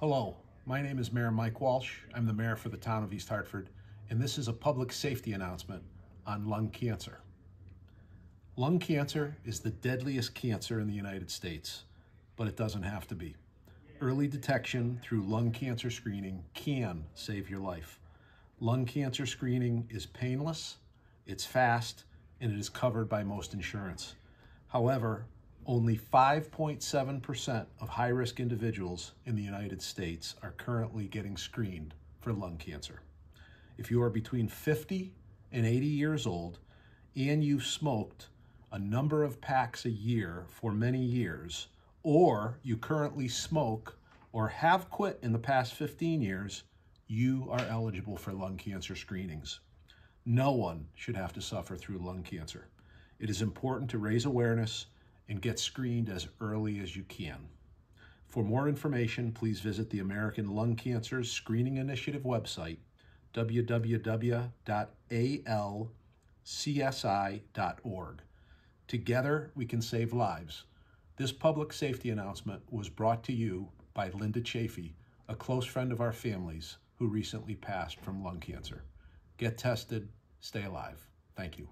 Hello, my name is Mayor Mike Walsh. I'm the mayor for the town of East Hartford, and this is a public safety announcement on lung cancer. Lung cancer is the deadliest cancer in the United States, but it doesn't have to be. Early detection through lung cancer screening can save your life. Lung cancer screening is painless, it's fast, and it is covered by most insurance. However, only 5.7% of high risk individuals in the United States are currently getting screened for lung cancer. If you are between 50 and 80 years old and you've smoked a number of packs a year for many years, or you currently smoke or have quit in the past 15 years, you are eligible for lung cancer screenings. No one should have to suffer through lung cancer. It is important to raise awareness and get screened as early as you can. For more information, please visit the American Lung Cancer Screening Initiative website, www.alcsi.org. Together, we can save lives. This public safety announcement was brought to you by Linda Chafee, a close friend of our family's who recently passed from lung cancer. Get tested, stay alive. Thank you.